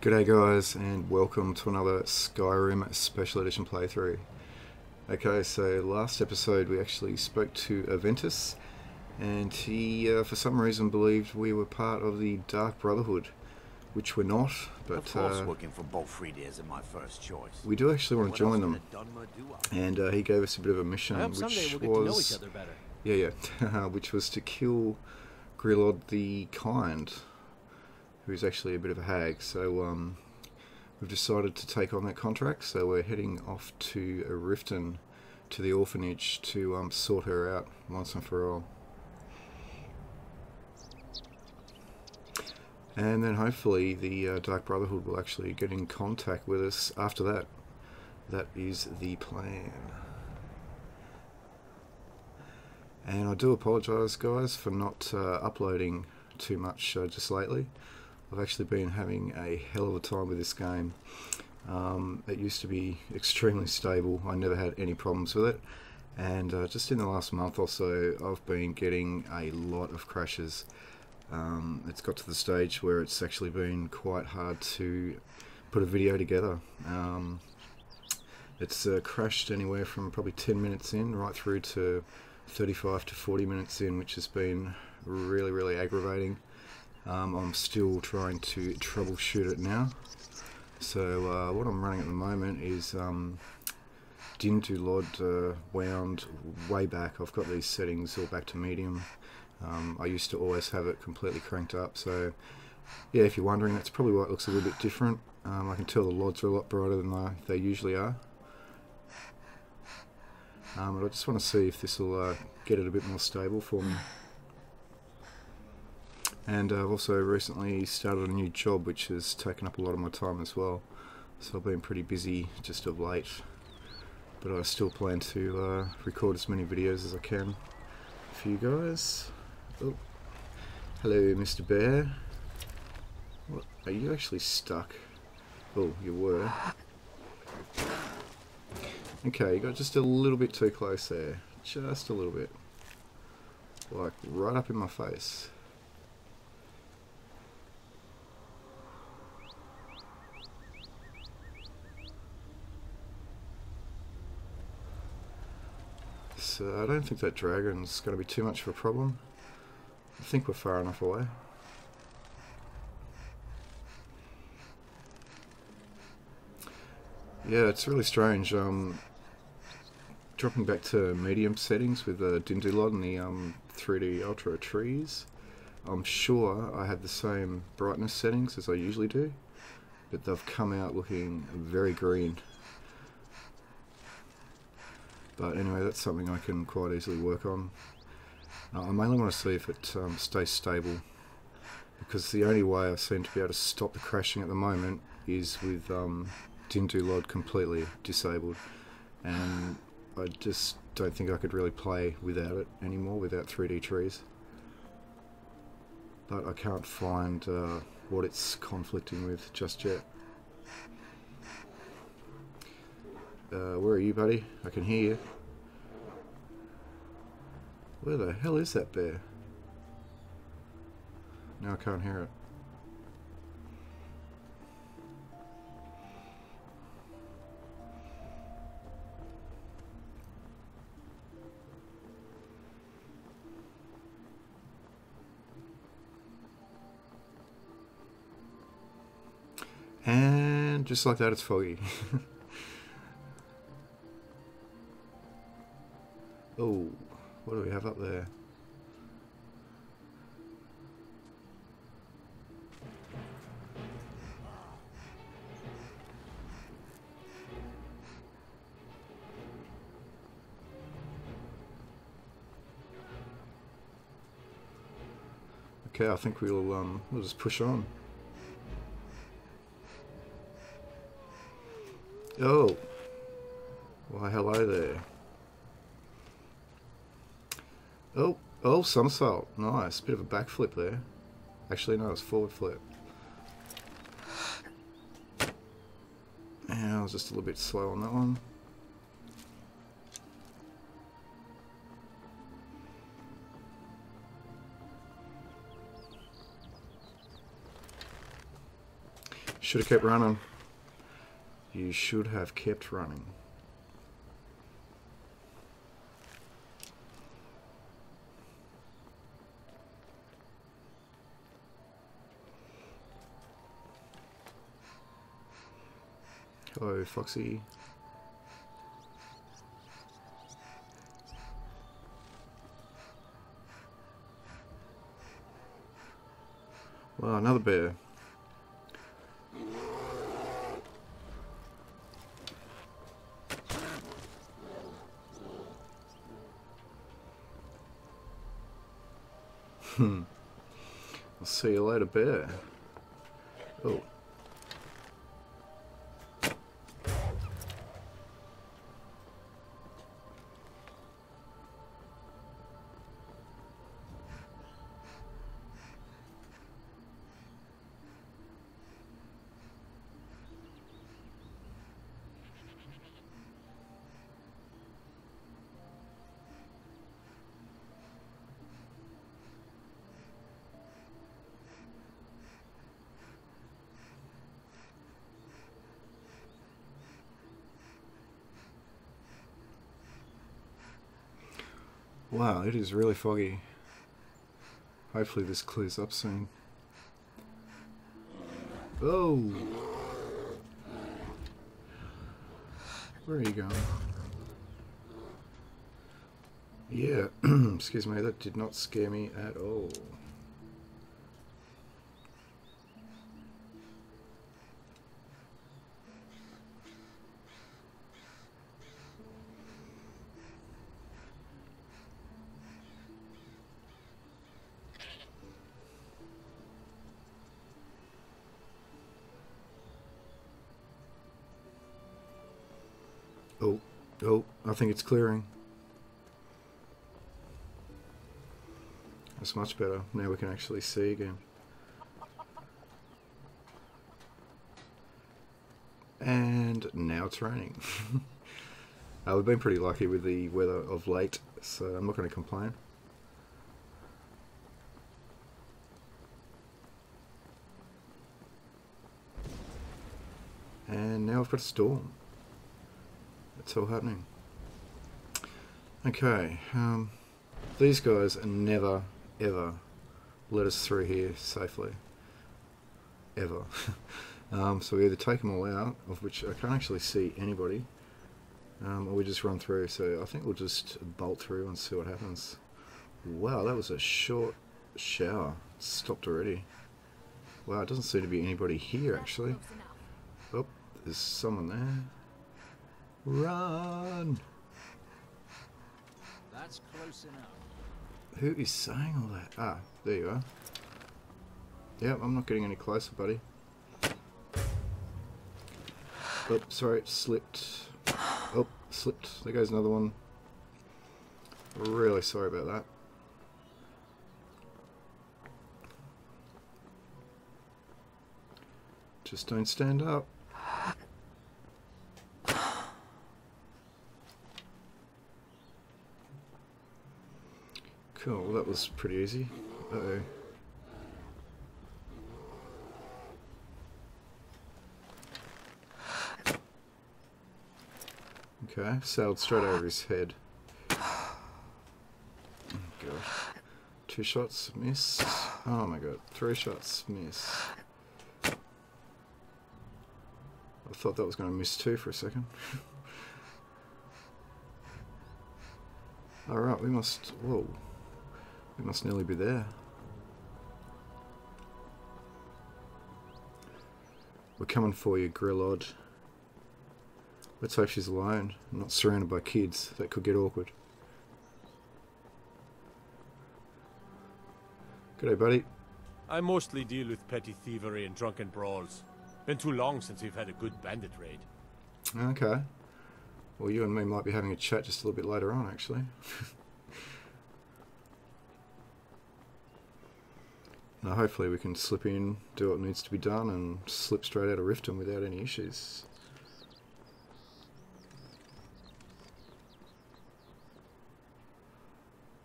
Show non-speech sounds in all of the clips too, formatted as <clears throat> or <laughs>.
G'day guys and welcome to another Skyrim Special Edition playthrough. Okay, so last episode we actually spoke to Aventus and he uh, for some reason believed we were part of the Dark Brotherhood, which we're not, but of course uh, working for Bolfrida isn't my first choice. we do actually want to join them. would a Dunmer do up? And uh, he gave us a bit of a mission I hope someday which we'll get to know was each other better. Yeah, yeah. <laughs> which was to kill Grelod the Kind, who's actually a bit of a hag. So um, we've decided to take on that contract. So we're heading off to a Riften, to the orphanage, to um, sort her out once and for all. And then hopefully the uh, Dark Brotherhood will actually get in contact with us after that. That is the plan. And I do apologise, guys, for not uh, uploading too much uh, just lately. I've actually been having a hell of a time with this game. Um, it used to be extremely stable. I never had any problems with it. And uh, just in the last month or so, I've been getting a lot of crashes. Um, it's got to the stage where it's actually been quite hard to put a video together. Um, it's uh, crashed anywhere from probably 10 minutes in right through to 35 to 40 minutes in, which has been really, really aggravating. Um, I'm still trying to troubleshoot it now. So uh, what I'm running at the moment is um, DynDOLOD uh, wound way back. I've got these settings all back to medium. Um, I used to always have it completely cranked up. So yeah, if you're wondering, that's probably why it looks a little bit different. Um, I can tell the LODs are a lot brighter than they, they usually are. Um, but I just want to see if this will uh, get it a bit more stable for me. And I've also recently started a new job which has taken up a lot of my time as well. So I've been pretty busy just of late. But I still plan to uh, record as many videos as I can for you guys. Oh. Hello Mr. Bear. What? Are you actually stuck? Oh, you were. Okay, you got just a little bit too close there. Just a little bit. Like right up in my face. So I don't think that dragon's going to be too much of a problem. I think we're far enough away. Yeah, it's really strange. Um, dropping back to medium settings with the DynDOLOD and the um, 3D Ultra trees. I'm sure I have the same brightness settings as I usually do, but they've come out looking very green. But anyway, that's something I can quite easily work on. Uh, I mainly want to see if it um, stays stable, because the only way I seem to be able to stop the crashing at the moment is with um, DynDOLOD completely disabled, and I just don't think I could really play without it anymore, without 3D trees. But I can't find uh, what it's conflicting with just yet. Uh, where are you, buddy? I can hear you. Where the hell is that bear? Now I can't hear it. And just like that, it's foggy. <laughs> oh, what do we have up there? Okay, I think we'll um, we'll just push on. Oh. 12 somersault. Nice. Bit of a backflip there. Actually, no, it's forward flip. Yeah, I was just a little bit slow on that one. Should have kept running. You should have kept running. Hello, Foxy. Well, another bear. Hmm. I'll see you later, bear. Wow, it is really foggy. Hopefully this clears up soon. Oh! Where are you going? Yeah, <clears throat> excuse me, that did not scare me at all. I think it's clearing. That's much better. Now we can actually see again. And now it's raining. <laughs> uh, we've been pretty lucky with the weather of late, so I'm not going to complain. And now we've got a storm. It's all happening. Okay, um, these guys are never, ever let us through here safely. Ever. <laughs> um, so we either take them all out, of which I can't actually see anybody, um, or we just run through. So I think we'll just bolt through and see what happens. Wow, that was a short shower. It's stopped already. Wow, it doesn't seem to be anybody here actually. Oh, there's someone there. Run! That's close enough. Who is saying all that? Ah, there you are. Yep, I'm not getting any closer, buddy. Oh, sorry, it slipped. Oh, slipped. There goes another one. Really sorry about that. Just don't stand up. Cool, well, that was pretty easy. Uh-oh. Okay, sailed straight over his head. Oh god. Two shots, miss. Oh my god, three shots, miss. I thought that was going to miss two for a second. <laughs> Alright, we must... Whoa. We must nearly be there. We're coming for you, Grelod. Let's hope she's alone, not surrounded by kids. That could get awkward. G'day, buddy. I mostly deal with petty thievery and drunken brawls. Been too long since we've had a good bandit raid. Okay. Well, you and me might be having a chat just a little bit later on, actually. <laughs> Now hopefully we can slip in, do what needs to be done, and slip straight out of Riften without any issues.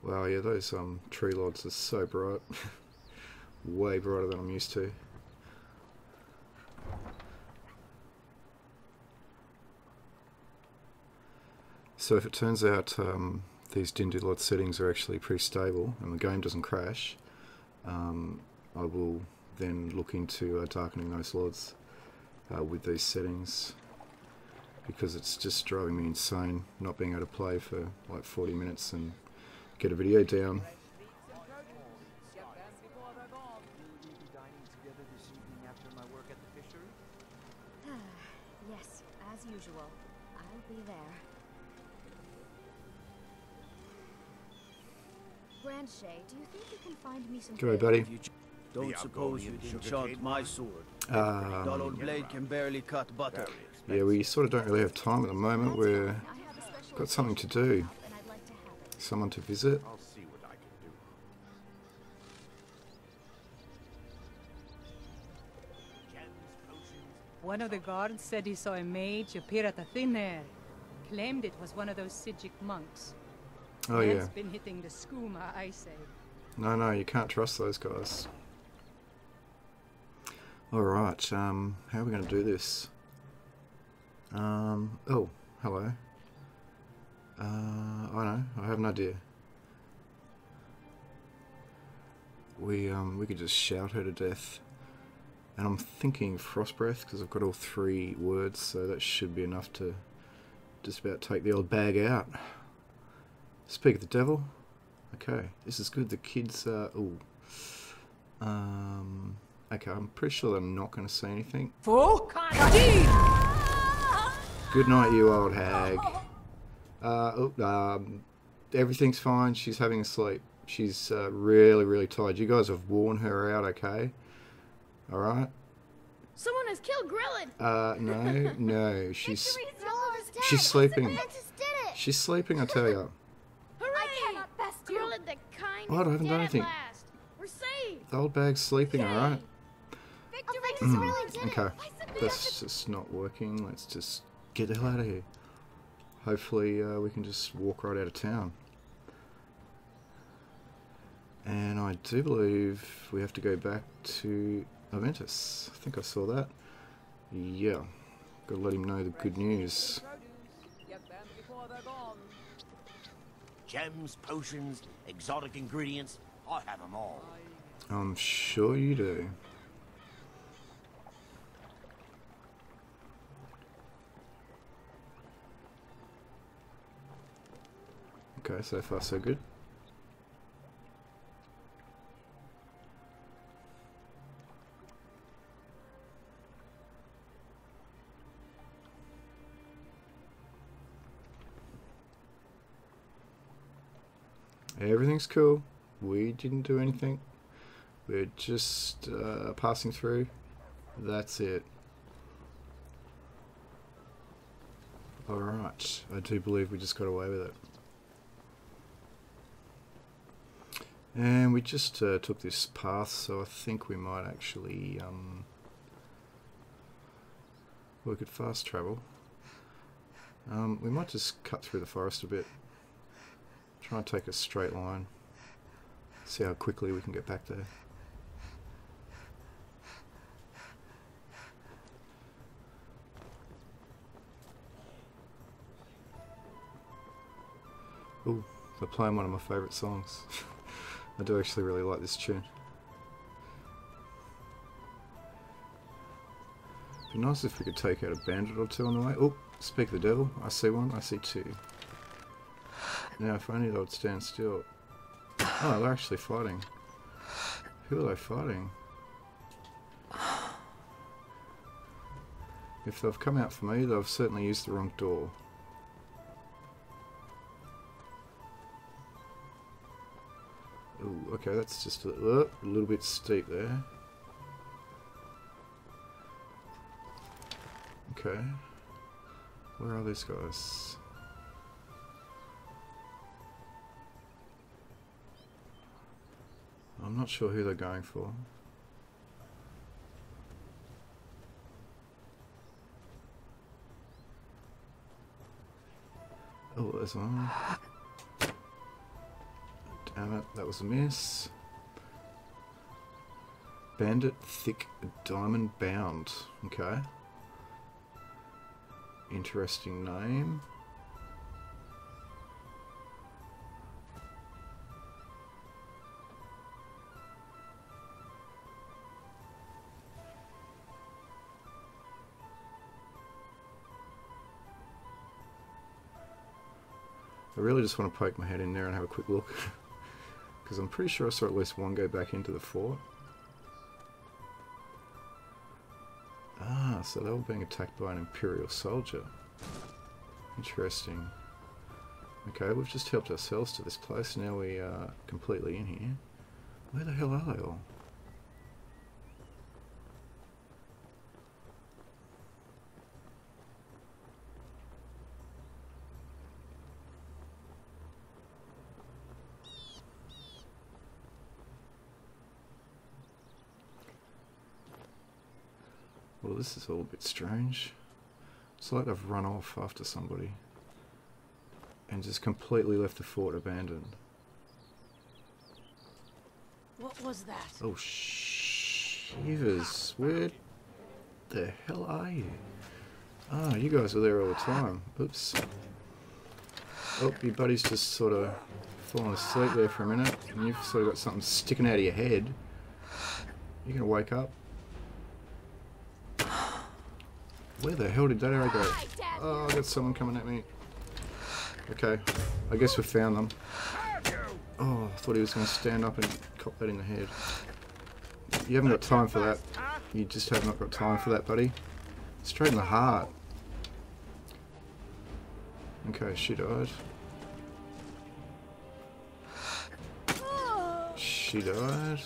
Wow, yeah, those um, tree LODs are so bright. <laughs> Way brighter than I'm used to. So if it turns out um, these DynDOLOD settings are actually pretty stable and the game doesn't crash, um, I will then look into uh, darkening those lords uh, with these settings because it's just driving me insane not being able to play for like 40 minutes and get a video down. Will we be dining together this evening after my work at the fishery? yes, as usual. I'll be there. Brand-Shei, do you think you can find me some buddy. You ch- don't suppose you'd sugarcane enchant my mine? sword. Dull Um, old blade can barely cut butter. yeah, we sort of don't really have time at the moment. We're I have got something to do. coming up, and I'd like to have it. someone to visit. I'll see what I can do. One of the guards said he saw a mage appear at the thin air. Claimed it was one of those Psijic monks. Oh Man's yeah. been hitting the skooma, I say. No, no, you can't trust those guys. Alright, um, how are we going to do this? Um, oh, hello. Uh, I know, I have an idea. We, um, we could just shout her to death. And I'm thinking frost breath because I've got all three words, so that should be enough to just about take the old bag out. Speak of the devil. Okay, this is good. The kids are. Ooh. Um. Okay, I'm pretty sure they're not going to say anything. Fuck! Good night, you old hag. Uh, oh, um, everything's fine. She's having a sleep. She's uh, really, really tired. You guys have worn her out, okay? All right. Someone has killed Grillin! Uh, no, <laughs> no. She's she's sleeping. Mantis did it! she's sleeping. I tell you. Hooray! I cannot best you! Grillin the kind What? I haven't done dead anything. last. We're saved! The old bag's sleeping. All Okay, it! I submit. that's just not working. Let's just get the hell out of here. Hopefully, uh, we can just walk right out of town. And I do believe we have to go back to Aventus. I think I saw that. Yeah, gotta let him know the good news. gems, potions, exotic ingredients. I have them all. I'm sure you do. Okay, so far so good. Everything's cool. We didn't do anything. We're just uh, passing through. That's it. Alright, I do believe we just got away with it. And we just uh, took this path, so I think we might actually um, could fast travel. Um, we might just cut through the forest a bit. Try and take a straight line. See how quickly we can get back there. Ooh, they're playing one of my favourite songs. <laughs> I do actually really like this tune. Be nice if we could take out a bandit or two on the way. Oh, speak of the devil. I see one. I see two. Now, if only they would stand still. Oh, they're actually fighting. Who are they fighting? If they've come out for me, they've certainly used the wrong door. Okay, that's just a, uh, a little bit steep there. Okay. Where are these guys? I'm not sure who they're going for. Oh, there's one. Damn it, that was a miss. Bandit Thick Diamond Bound. Okay. Interesting name. I really just want to poke my head in there and have a quick look. <laughs> Because I'm pretty sure I saw at least one go back into the fort. Ah, so they were being attacked by an Imperial soldier. Interesting. Okay, we've just helped ourselves to this place. Now we are completely in here. Where the hell are they all? This is all a bit strange. It's like they've run off after somebody and just completely left the fort abandoned. What was that? Oh, shivers. Where the hell are you? Ah, you guys are there all the time. Oops. Oh, your buddy's just sort of fallen asleep there for a minute, and you've sort of got something sticking out of your head. You're gonna wake up. Where the hell did that arrow go? Oh, I got someone coming at me. Okay, I guess we found them. Oh, I thought he was going to stand up and cop that in the head. You haven't got time for that. You just have not got time for that, buddy. Straight in the heart. Okay, she died. She died.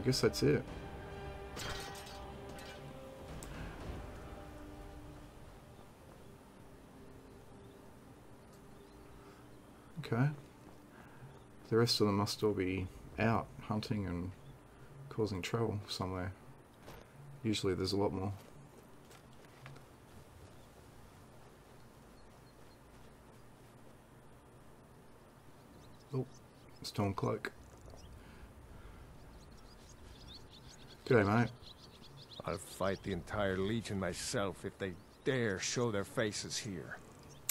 I guess that's it. Okay. The rest of them must all be out hunting and causing trouble somewhere. Usually there's a lot more. Oh, Stormcloak. G'day, mate. I'll fight the entire Legion myself if they dare show their faces here.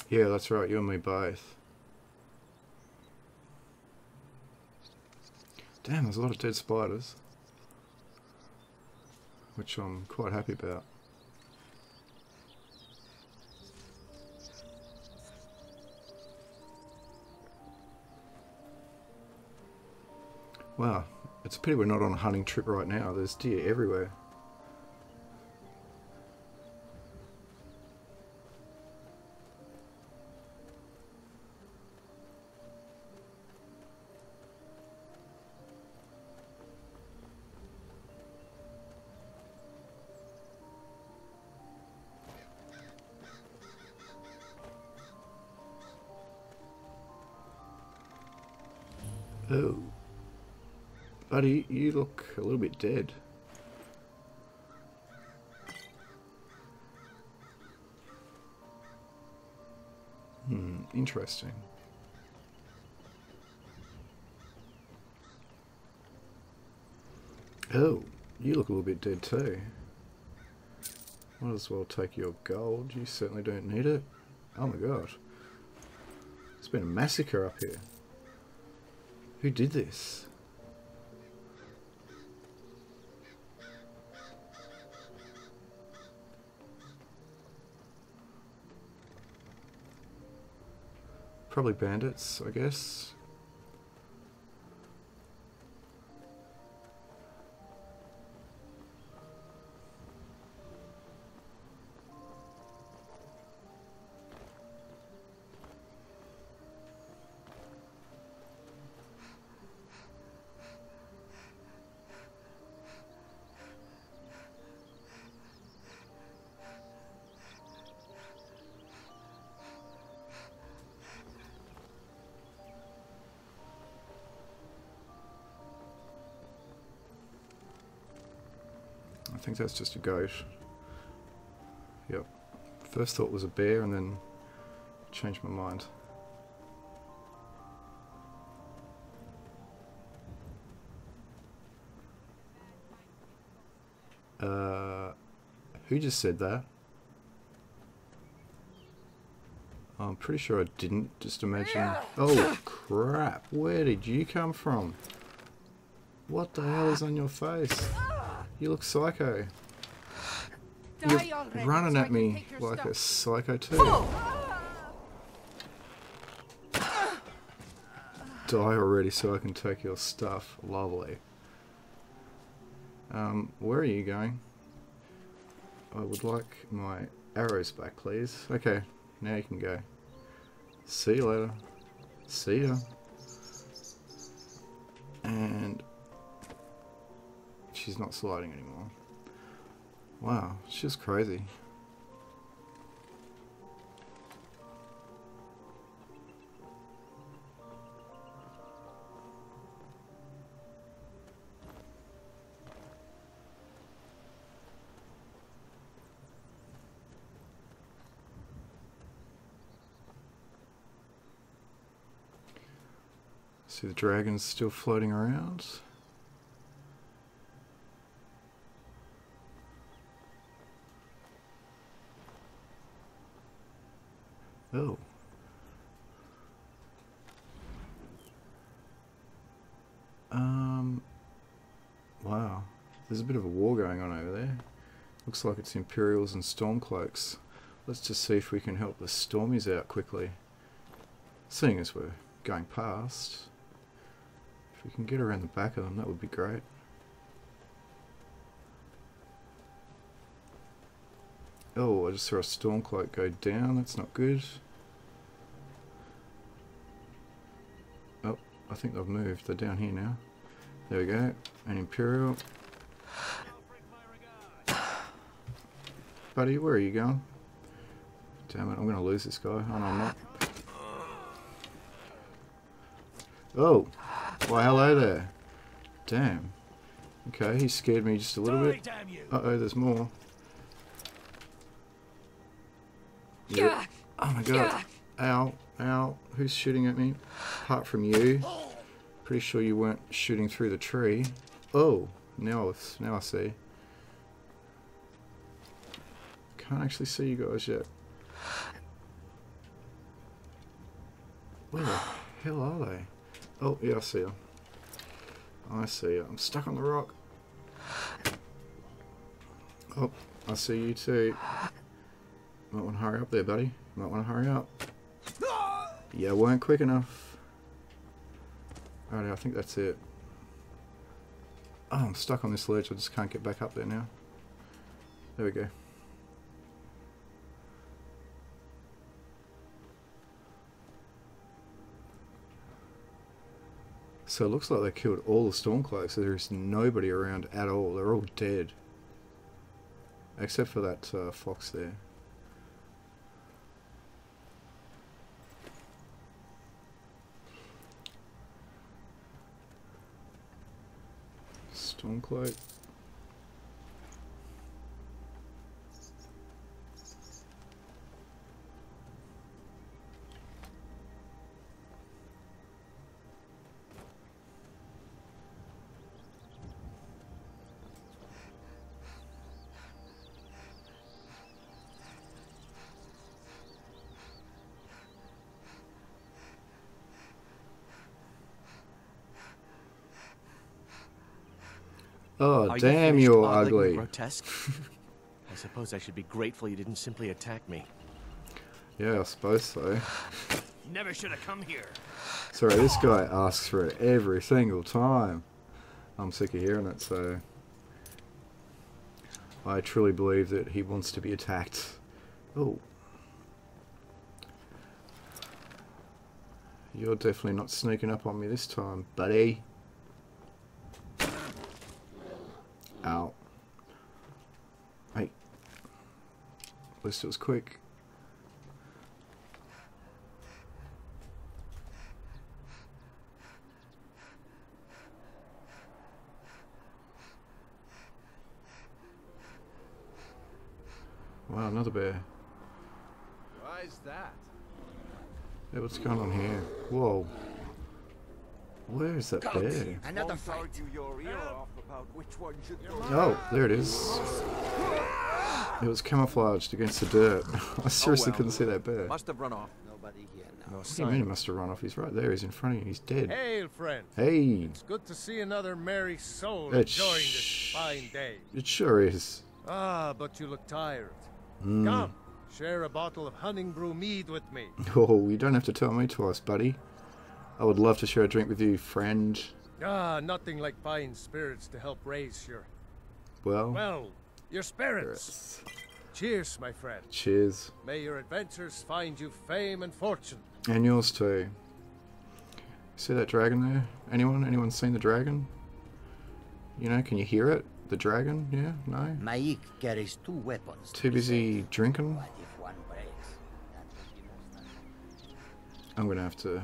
Yeah, that's right, you and me both. Damn, there's a lot of dead spiders. Which I'm quite happy about. Wow, it's a pity we're not on a hunting trip right now. There's deer everywhere. Oh. Buddy, you look a little bit dead. Hmm, interesting. Oh, you look a little bit dead too. Might as well take your gold. You certainly don't need it. Oh my god. It's been a massacre up here. Who did this? Probably bandits, I guess. Think that's just a goat. Yep. First thought was a bear and then changed my mind. Uh, who just said that? I'm pretty sure I didn't. Just imagine. Oh crap! Where did you come from? What the hell is on your face? You look psycho. You're running so at me like a psycho too. Die already so I can take your stuff. Lovely. Um, where are you going? I would like my arrows back, please. Okay, now you can go. See you later. See ya. And she's not sliding anymore. Wow, it's just crazy. See the dragons still floating around. Oh. Um. Wow. There's a bit of a war going on over there. Looks like it's Imperials and Stormcloaks. Let's just see if we can help the Stormies out quickly. Seeing as we're going past. If we can get around the back of them, that would be great. Oh, I just saw a Stormcloak go down. That's not good. Oh, I think they've moved. They're down here now. There we go. An Imperial. Buddy, where are you going? Damn it, I'm going to lose this guy. Oh, no, I'm not. Oh! Why, hello there. Damn. Okay, he scared me just a little bit. Uh-oh, there's more. Yep. Oh my god. Ow, ow. Who's shooting at me? Apart from you. Pretty sure you weren't shooting through the tree. Oh, now, it's- now I see. Can't actually see you guys yet. Where the hell are they? Oh, yeah, I see them. I see you. I'm stuck on the rock. Oh, I see you too. Might want to hurry up there, buddy. Might want to hurry up. Yeah, weren't quick enough. Alright, I think that's it. Oh, I'm stuck on this ledge. I just can't get back up there now. There we go. So it looks like they killed all the Stormcloaks. So there's nobody around at all. They're all dead. Except for that uh, fox there. Stormcloak. Oh, Are damn, finished you're ugly. Grotesque? I suppose I should be grateful you didn't simply attack me. Yeah, I suppose so. <sighs> Never should have come here. Sorry, this guy asks for it every single time. I'm sick of hearing it, so... I truly believe that he wants to be attacked. Oh. You're definitely not sneaking up on me this time, buddy. Ow. Hey. At least it was quick. Wow, another bear. Why is that? Hey, what's going on here? Whoa. Where is that bear? Another fight. argue your ear off about which one should go. Oh, there it is. It was camouflaged against the dirt. <laughs> I seriously well. couldn't see that bear. Must have run off. Nobody here now. What do you mean he must have run off? He's right there. He's in front of you. He's dead. Hail, friend. Hey, It's good to see another merry soul It enjoying this fine day. it sure is. Ah, but you look tired. Mm. Come, share a bottle of hunting brew mead with me. <laughs> Oh, you don't have to tell me twice, buddy. I would love to share a drink with you, friend. Ah, nothing like fine spirits to help raise your, Well, well, your spirits. yes. Cheers, my friend. cheers. May your adventures find you fame and fortune. And yours too. See that dragon there? Anyone? Anyone seen the dragon? You know, can you hear it? The dragon? Yeah? No? Maik carries two weapons. Too busy drinking? But if one breaks, that will be most unfortunate. I'm gonna have to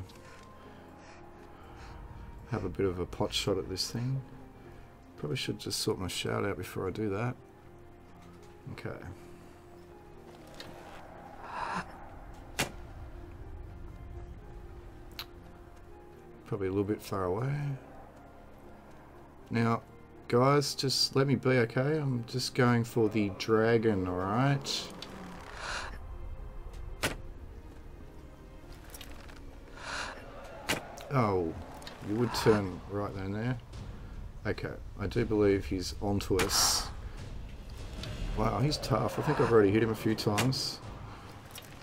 have a bit of a pot shot at this thing. Probably should just sort my shout out before I do that. Okay. Probably a little bit far away. Now, guys, just let me be, okay? I'm just going for the dragon, alright? Oh, you would turn right then there. Okay, I do believe he's onto us. Wow, he's tough. I think I've already hit him a few times.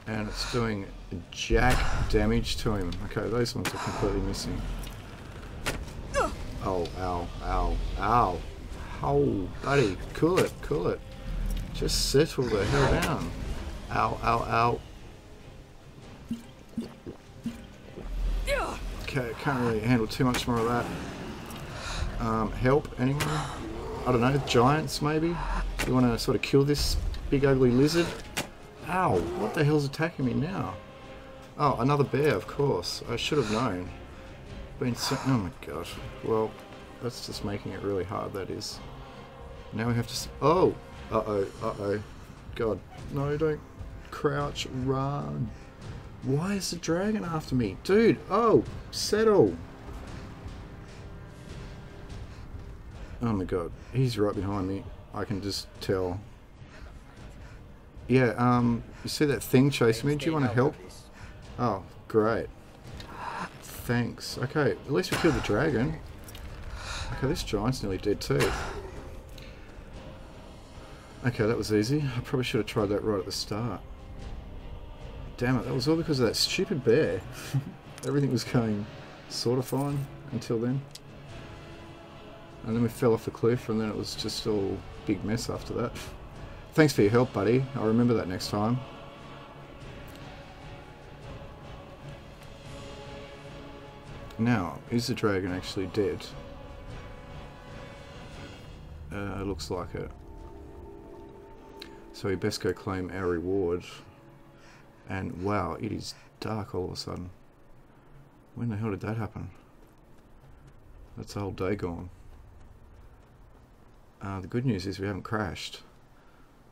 And it's doing jack damage to him. Okay, those ones are completely missing. Oh, ow, ow, ow. Oh, buddy, cool it, cool it. Just settle the hell down. Ow, ow, ow. Okay, can't really handle too much more of that. Um, help, anyone? I don't know, giants maybe? You want to sort of kill this big ugly lizard? Ow, what the hell's attacking me now? Oh, another bear, of course. I should have known. Been so- oh my god. Well, that's just making it really hard, that is. Now we have to... Oh! Uh-oh, uh-oh. God, no, don't crouch, run. Why is the dragon after me? Dude, oh, settle. Oh my god, he's right behind me. I can just tell. Yeah, um, you see that thing chasing me? Do you want to help? Oh, great. Thanks. Okay, at least we killed the dragon. Okay, this giant's nearly dead too. Okay, that was easy. I probably should have tried that right at the start. Damn it, that was all because of that stupid bear. <laughs> Everything was going sort of fine until then. And then we fell off the cliff and then it was just all big mess after that. Thanks for your help, buddy. I'll remember that next time. Now, is the dragon actually dead? Uh, looks like it. So we best go claim our reward. And wow, it is dark all of a sudden. When the hell did that happen? That's the whole day gone. Uh, the good news is we haven't crashed.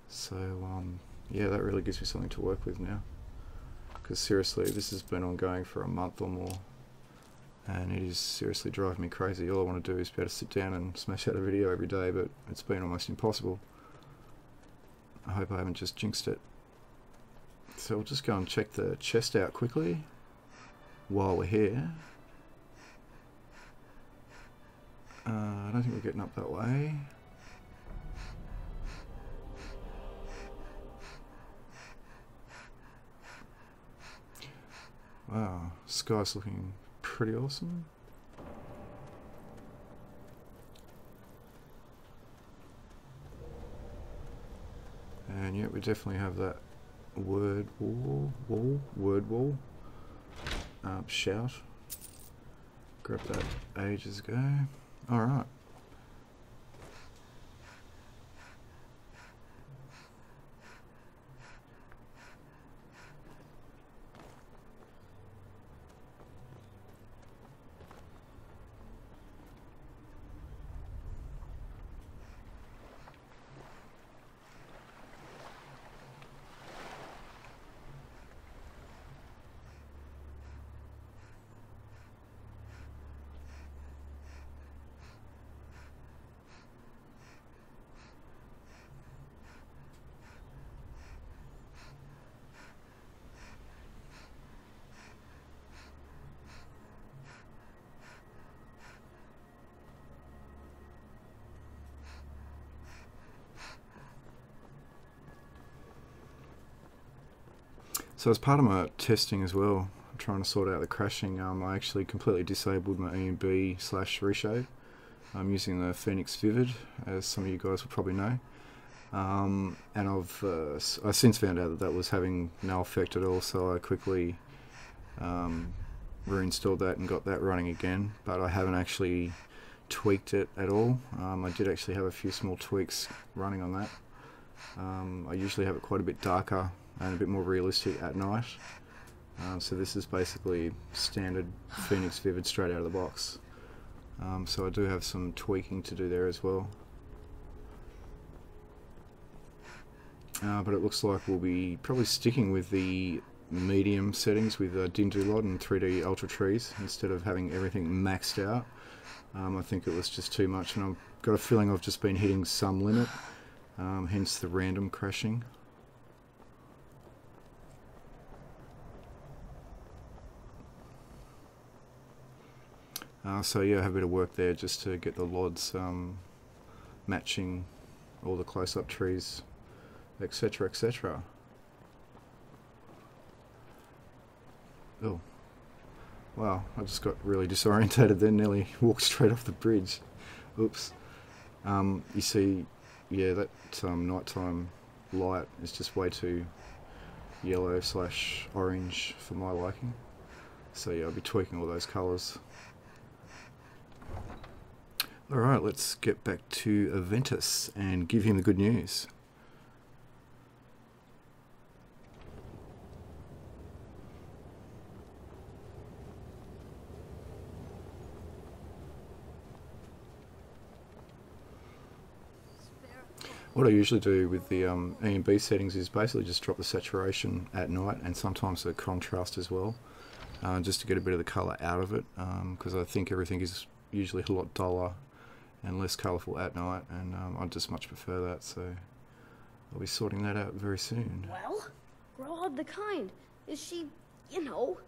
So, um, yeah, that really gives me something to work with now. Because seriously, this has been ongoing for a month or more. And it is seriously driving me crazy. All I want to do is be able to sit down and smash out a video every day, but it's been almost impossible. I hope I haven't just jinxed it. So we'll just go and check the chest out quickly while we're here. Uh, I don't think we're getting up that way. Wow, sky's looking pretty awesome. And yet we definitely have that word wall, wall, word wall, um, shout. Grabbed that ages ago. Alright. So as part of my testing as well, trying to sort out the crashing. Um, I actually completely disabled my ENB slash reshade. I'm using the Phoenix Vivid, as some of you guys will probably know. Um, and I've uh, I since found out that that was having no effect at all, so I quickly um, reinstalled that and got that running again. But I haven't actually tweaked it at all. Um, I did actually have a few small tweaks running on that. Um, I usually have it quite a bit darker and a bit more realistic at night. Um, so this is basically standard Phoenix Vivid straight out of the box. Um, so I do have some tweaking to do there as well. Uh, but it looks like we'll be probably sticking with the medium settings with uh, DynDOLOD and 3D Ultra Trees instead of having everything maxed out. Um, I think it was just too much, and I've got a feeling I've just been hitting some limit, um, hence the random crashing. Uh, so yeah, I have a bit of work there just to get the LODs um, matching all the close-up trees, etc., etc. Oh, wow! I just got really disorientated then. Nearly <laughs> walked straight off the bridge. Oops. Um, you see, yeah, that um, nighttime light is just way too yellow slash orange for my liking. So yeah, I'll be tweaking all those colours. Alright, let's get back to Aventus and give him the good news. What I usually do with the um, E and B settings is basically just drop the saturation at night and sometimes the contrast as well, uh, just to get a bit of the colour out of it, because I think everything is usually a lot duller and less colourful at night, and um, I just much prefer that. So I'll be sorting that out very soon. Well, Grelod the kind. Is she, you know?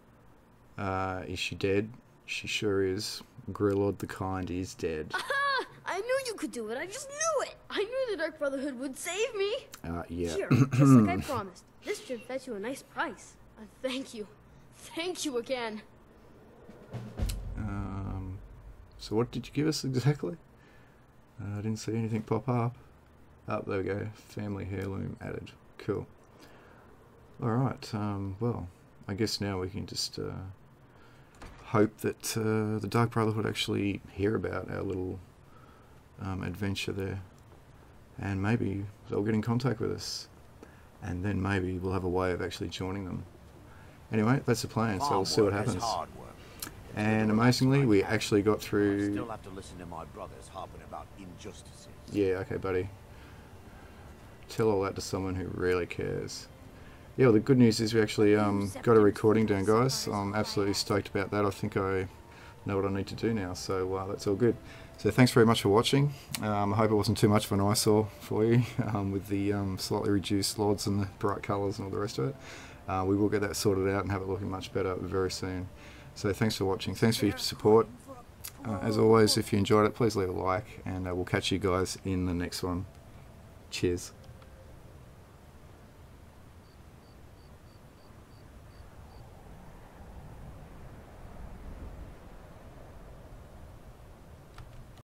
Uh, is she dead? She sure is. Grelod the kind is dead. Aha! <laughs> I knew you could do it. I just knew it. I knew the Dark Brotherhood would save me. Uh, yeah. Here, just like I <clears throat> promised. This should fetch you a nice price. Uh, thank you. Thank you again. Um, so what did you give us exactly? Uh, I didn't see anything pop up. Up there we go. Family heirloom added. Cool. All right. Um, well, I guess now we can just uh, hope that uh, the Dark Brotherhood actually hear about our little um, adventure there, and maybe they'll get in contact with us, and then maybe we'll have a way of actually joining them. Anyway, that's the plan. So we'll see what happens. And amazingly, we actually got I through. still have to listen to my brothers harping about injustices. Yeah, okay, buddy. Tell all that to someone who really cares. Yeah, well, the good news is we actually um, got a recording down, guys. I'm absolutely stoked about that. I think I know what I need to do now, so uh, that's all good. So thanks very much for watching. Um, I hope it wasn't too much of an eyesore for you <laughs> um, with the um, slightly reduced LODs and the bright colours and all the rest of it. Uh, we will get that sorted out and have it looking much better very soon. So thanks for watching. Thanks for your support. Uh, as always, if you enjoyed it, please leave a like, and uh, we'll catch you guys in the next one. Cheers.